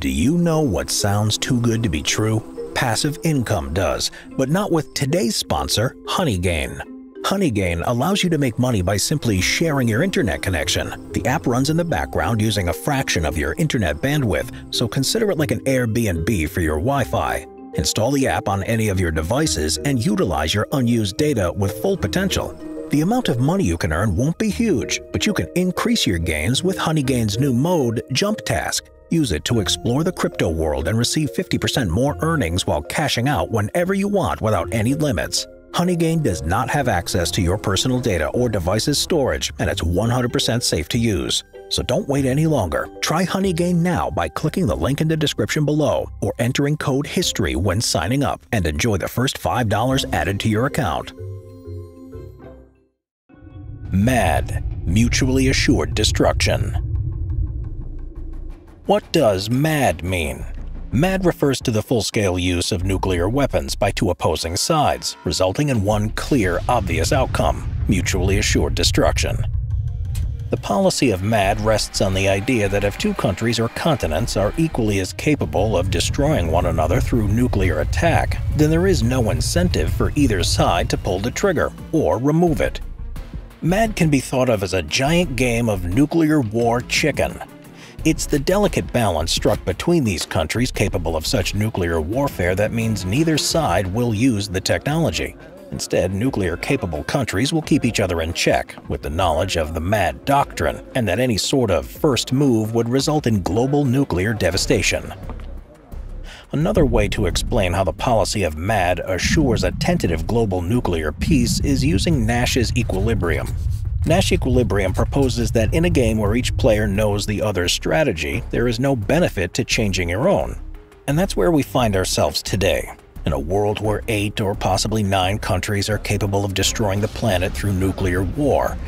Do you know what sounds too good to be true? Passive income does, but not with today's sponsor, Honeygain. Honeygain allows you to make money by simply sharing your internet connection. The app runs in the background using a fraction of your internet bandwidth, so consider it like an Airbnb for your Wi-Fi. Install the app on any of your devices and utilize your unused data with full potential. The amount of money you can earn won't be huge, but you can increase your gains with Honeygain's new mode, JumpTask. Use it to explore the crypto world and receive 50% more earnings while cashing out whenever you want without any limits. Honeygain does not have access to your personal data or device's storage, and it's 100% safe to use. So don't wait any longer. Try Honeygain now by clicking the link in the description below or entering code HISTORY when signing up and enjoy the first $5 added to your account. MAD Mutually Assured Destruction What does MAD mean? MAD refers to the full-scale use of nuclear weapons by two opposing sides, resulting in one clear, obvious outcome – mutually assured destruction. The policy of MAD rests on the idea that if two countries or continents are equally as capable of destroying one another through nuclear attack, then there is no incentive for either side to pull the trigger or remove it. MAD can be thought of as a giant game of nuclear war chicken, it's the delicate balance struck between these countries capable of such nuclear warfare that means neither side will use the technology. Instead, nuclear-capable countries will keep each other in check with the knowledge of the MAD doctrine and that any sort of first move would result in global nuclear devastation. Another way to explain how the policy of MAD assures a tentative global nuclear peace is using Nash's equilibrium, Nash Equilibrium proposes that in a game where each player knows the other's strategy, there is no benefit to changing your own. And that's where we find ourselves today, in a world where eight or possibly nine countries are capable of destroying the planet through nuclear war.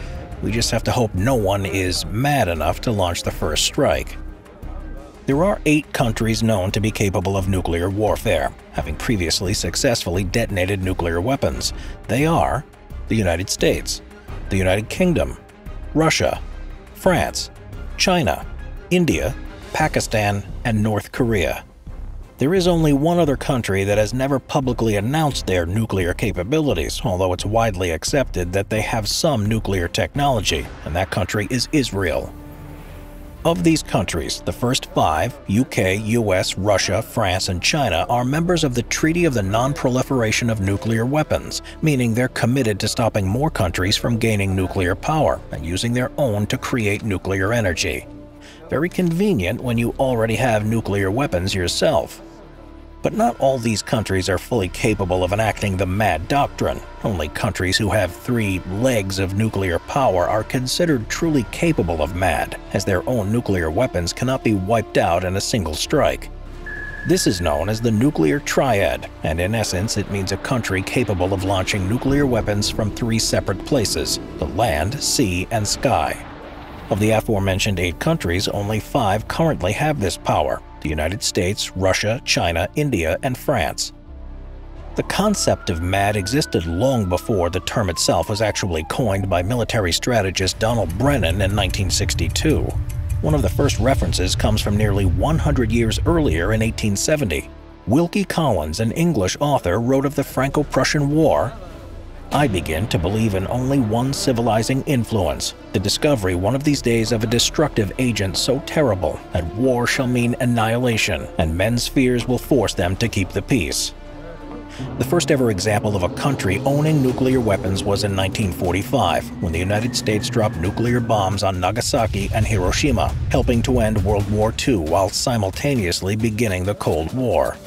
We just have to hope no one is mad enough to launch the first strike. There are eight countries known to be capable of nuclear warfare, having previously successfully detonated nuclear weapons. They are the United States, the United Kingdom, Russia, France, China, India, Pakistan, and North Korea. There is only one other country that has never publicly announced their nuclear capabilities, although it's widely accepted that they have some nuclear technology, and that country is Israel. Of these countries, the first five, UK, US, Russia, France, and China, are members of the Treaty of the Non-Proliferation of Nuclear Weapons, meaning they're committed to stopping more countries from gaining nuclear power and using their own to create nuclear energy. Very convenient when you already have nuclear weapons yourself. But not all these countries are fully capable of enacting the MAD doctrine. Only countries who have three legs of nuclear power are considered truly capable of MAD, as their own nuclear weapons cannot be wiped out in a single strike. This is known as the nuclear triad, and in essence it means a country capable of launching nuclear weapons from three separate places – the land, sea, and sky. Of the aforementioned eight countries, only five currently have this power, the United States, Russia, China, India, and France. The concept of MAD existed long before the term itself was actually coined by military strategist Donald Brennan in 1962. One of the first references comes from nearly 100 years earlier in 1870. Wilkie Collins, an English author, wrote of the Franco-Prussian War I begin to believe in only one civilizing influence, the discovery one of these days of a destructive agent so terrible that war shall mean annihilation and men's fears will force them to keep the peace. The first ever example of a country owning nuclear weapons was in 1945, when the United States dropped nuclear bombs on Nagasaki and Hiroshima, helping to end World War II while simultaneously beginning the Cold War.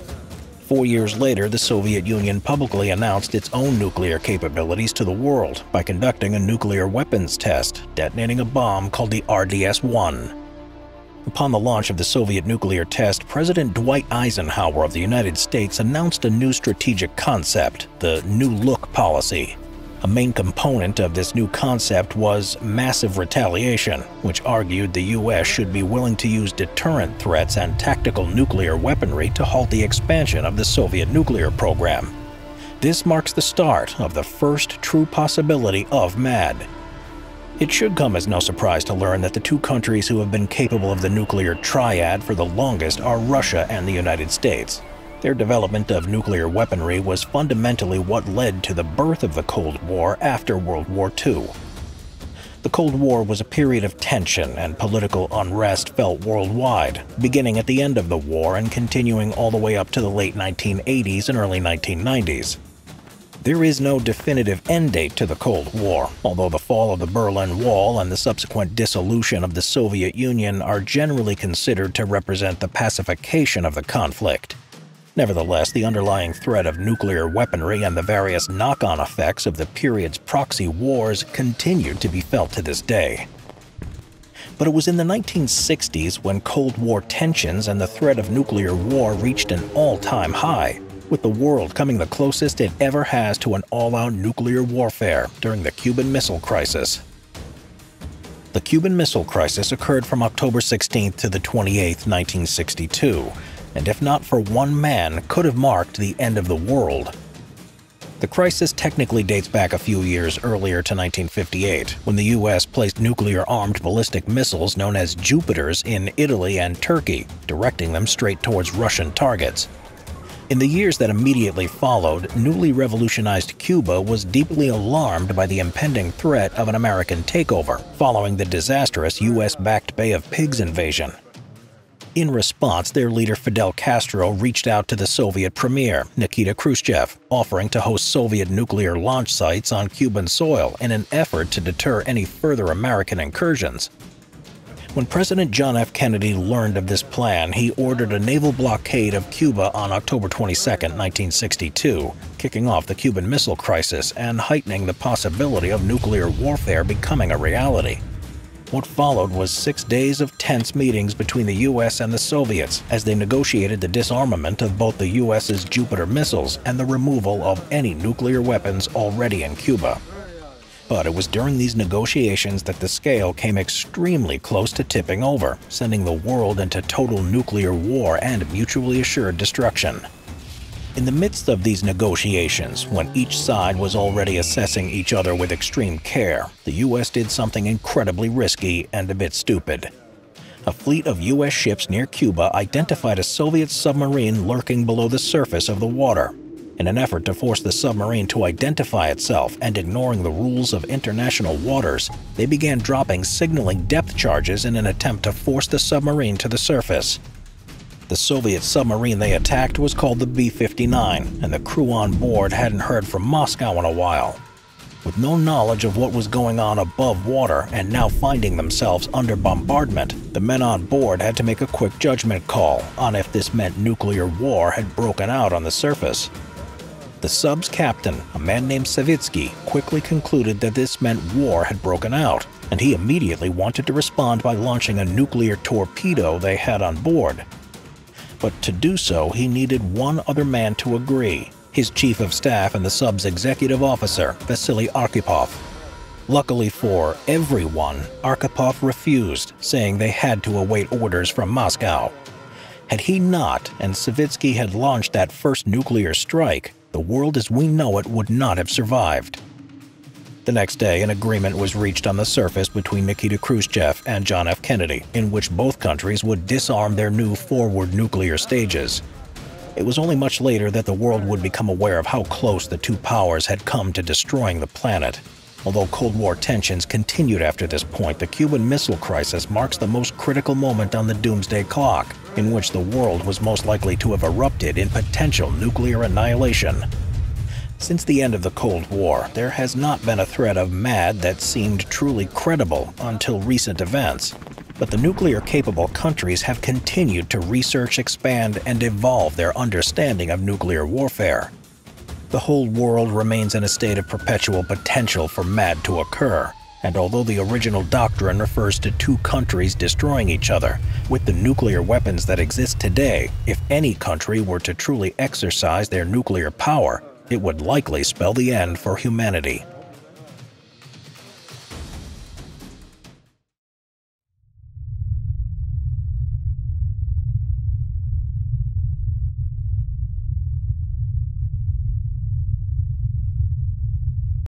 Four years later, the Soviet Union publicly announced its own nuclear capabilities to the world by conducting a nuclear weapons test, detonating a bomb called the RDS-1. Upon the launch of the Soviet nuclear test, President Dwight Eisenhower of the United States announced a new strategic concept, the New Look policy, a main component of this new concept was massive retaliation, which argued the U.S. should be willing to use deterrent threats and tactical nuclear weaponry to halt the expansion of the Soviet nuclear program. This marks the start of the first true possibility of MAD. It should come as no surprise to learn that the two countries who have been capable of the nuclear triad for the longest are Russia and the United States. Their development of nuclear weaponry was fundamentally what led to the birth of the Cold War after World War II. The Cold War was a period of tension and political unrest felt worldwide, beginning at the end of the war and continuing all the way up to the late 1980s and early 1990s. There is no definitive end date to the Cold War, although the fall of the Berlin Wall and the subsequent dissolution of the Soviet Union are generally considered to represent the pacification of the conflict. Nevertheless, the underlying threat of nuclear weaponry and the various knock-on effects of the period's proxy wars continued to be felt to this day. But it was in the 1960s when Cold War tensions and the threat of nuclear war reached an all-time high, with the world coming the closest it ever has to an all-out nuclear warfare during the Cuban Missile Crisis. The Cuban Missile Crisis occurred from October 16 to the 28th, 1962, and if not for one man, could have marked the end of the world. The crisis technically dates back a few years earlier to 1958, when the US placed nuclear-armed ballistic missiles known as Jupiters in Italy and Turkey, directing them straight towards Russian targets. In the years that immediately followed, newly revolutionized Cuba was deeply alarmed by the impending threat of an American takeover following the disastrous US-backed Bay of Pigs invasion. In response, their leader Fidel Castro reached out to the Soviet premier, Nikita Khrushchev, offering to host Soviet nuclear launch sites on Cuban soil in an effort to deter any further American incursions. When President John F. Kennedy learned of this plan, he ordered a naval blockade of Cuba on October 22, 1962, kicking off the Cuban Missile Crisis and heightening the possibility of nuclear warfare becoming a reality. What followed was six days of tense meetings between the US and the Soviets as they negotiated the disarmament of both the US's Jupiter missiles and the removal of any nuclear weapons already in Cuba. But it was during these negotiations that the scale came extremely close to tipping over, sending the world into total nuclear war and mutually assured destruction. In the midst of these negotiations, when each side was already assessing each other with extreme care, the US did something incredibly risky and a bit stupid. A fleet of US ships near Cuba identified a Soviet submarine lurking below the surface of the water in an effort to force the submarine to identify itself and ignoring the rules of international waters, they began dropping signaling depth charges in an attempt to force the submarine to the surface. The Soviet submarine they attacked was called the B-59, and the crew on board hadn't heard from Moscow in a while. With no knowledge of what was going on above water and now finding themselves under bombardment, the men on board had to make a quick judgment call on if this meant nuclear war had broken out on the surface. The sub's captain, a man named Savitsky, quickly concluded that this meant war had broken out, and he immediately wanted to respond by launching a nuclear torpedo they had on board. But to do so, he needed one other man to agree, his chief of staff and the sub's executive officer, Vasily Arkhipov. Luckily for everyone, Arkhipov refused, saying they had to await orders from Moscow. Had he not, and Savitsky had launched that first nuclear strike, the world as we know it would not have survived. The next day, an agreement was reached on the surface between Nikita Khrushchev and John F. Kennedy, in which both countries would disarm their new forward nuclear stages. It was only much later that the world would become aware of how close the two powers had come to destroying the planet. Although Cold War tensions continued after this point, the Cuban Missile Crisis marks the most critical moment on the doomsday clock, in which the world was most likely to have erupted in potential nuclear annihilation. Since the end of the Cold War, there has not been a threat of MAD that seemed truly credible until recent events. But the nuclear-capable countries have continued to research, expand, and evolve their understanding of nuclear warfare the whole world remains in a state of perpetual potential for MAD to occur. And although the original doctrine refers to two countries destroying each other, with the nuclear weapons that exist today, if any country were to truly exercise their nuclear power, it would likely spell the end for humanity.